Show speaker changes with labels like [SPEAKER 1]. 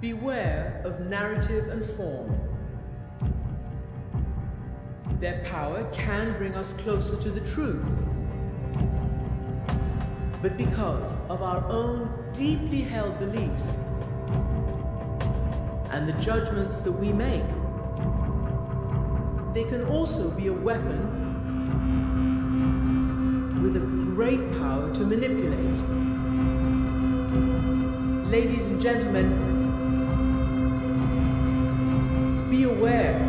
[SPEAKER 1] Beware of narrative and form. Their power can bring us closer to the truth. But because of our own deeply held beliefs and the judgments that we make, they can also be a weapon with a great power to manipulate. Ladies and gentlemen, be aware